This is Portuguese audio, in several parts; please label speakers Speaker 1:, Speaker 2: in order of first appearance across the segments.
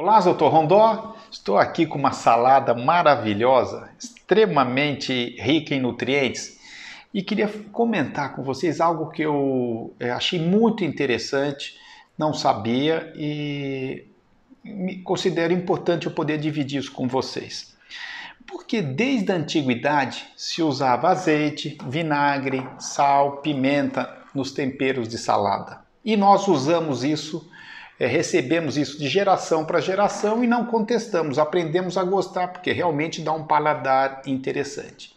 Speaker 1: Olá, doutor Rondó. Estou aqui com uma salada maravilhosa, extremamente rica em nutrientes e queria comentar com vocês algo que eu é, achei muito interessante, não sabia e me considero importante eu poder dividir isso com vocês. Porque desde a antiguidade se usava azeite, vinagre, sal, pimenta nos temperos de salada. E nós usamos isso é, recebemos isso de geração para geração e não contestamos, aprendemos a gostar porque realmente dá um paladar interessante.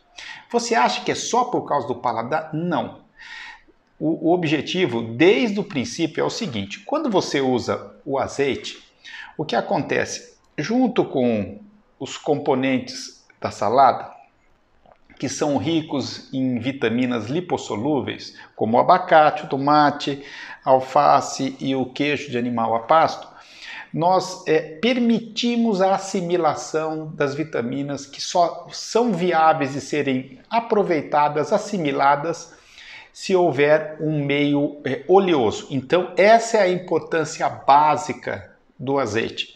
Speaker 1: Você acha que é só por causa do paladar? Não. O, o objetivo, desde o princípio, é o seguinte: quando você usa o azeite, o que acontece? Junto com os componentes da salada, que são ricos em vitaminas lipossolúveis, como o abacate, o tomate, a alface e o queijo de animal a pasto, nós é, permitimos a assimilação das vitaminas que só são viáveis de serem aproveitadas, assimiladas, se houver um meio é, oleoso. Então, essa é a importância básica do azeite.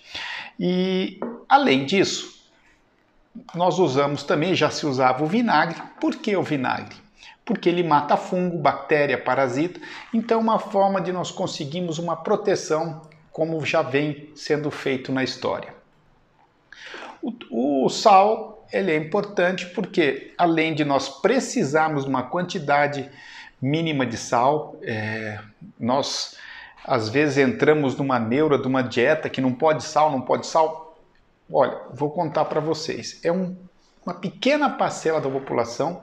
Speaker 1: E, além disso, nós usamos também, já se usava o vinagre. Por que o vinagre? Porque ele mata fungo, bactéria, parasita. Então, uma forma de nós conseguirmos uma proteção, como já vem sendo feito na história. O, o sal ele é importante porque, além de nós precisarmos de uma quantidade mínima de sal, é, nós às vezes entramos numa neura de uma dieta que não pode sal, não pode sal Olha, vou contar para vocês. É um, uma pequena parcela da população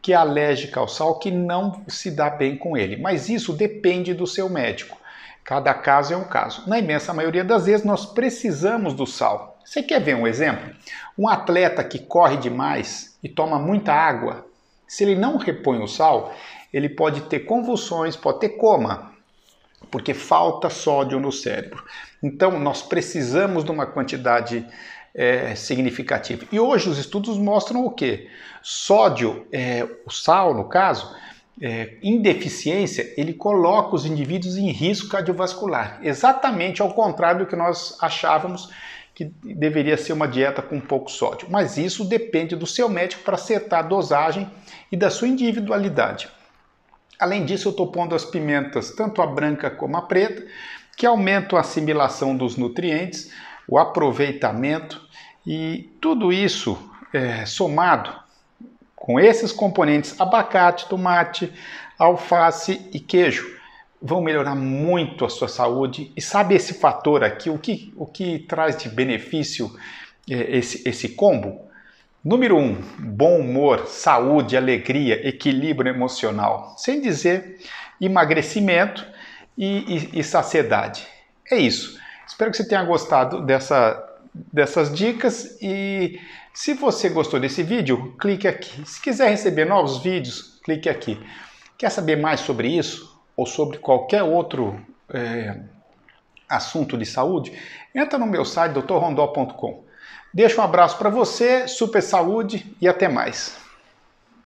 Speaker 1: que é alérgica ao sal, que não se dá bem com ele. Mas isso depende do seu médico. Cada caso é um caso. Na imensa maioria das vezes, nós precisamos do sal. Você quer ver um exemplo? Um atleta que corre demais e toma muita água, se ele não repõe o sal, ele pode ter convulsões, pode ter coma porque falta sódio no cérebro. Então, nós precisamos de uma quantidade é, significativa. E hoje os estudos mostram o que? Sódio, é, o sal no caso, é, em deficiência, ele coloca os indivíduos em risco cardiovascular, exatamente ao contrário do que nós achávamos que deveria ser uma dieta com pouco sódio. Mas isso depende do seu médico para acertar a dosagem e da sua individualidade. Além disso, eu estou pondo as pimentas, tanto a branca como a preta, que aumentam a assimilação dos nutrientes, o aproveitamento e tudo isso é, somado com esses componentes abacate, tomate, alface e queijo vão melhorar muito a sua saúde. E sabe esse fator aqui, o que, o que traz de benefício é, esse, esse combo? Número 1, um, bom humor, saúde, alegria, equilíbrio emocional. Sem dizer emagrecimento e, e, e saciedade. É isso. Espero que você tenha gostado dessa, dessas dicas e se você gostou desse vídeo, clique aqui. Se quiser receber novos vídeos, clique aqui. Quer saber mais sobre isso ou sobre qualquer outro é, assunto de saúde? Entra no meu site doutorrondó.com. Deixo um abraço para você, super saúde e até mais.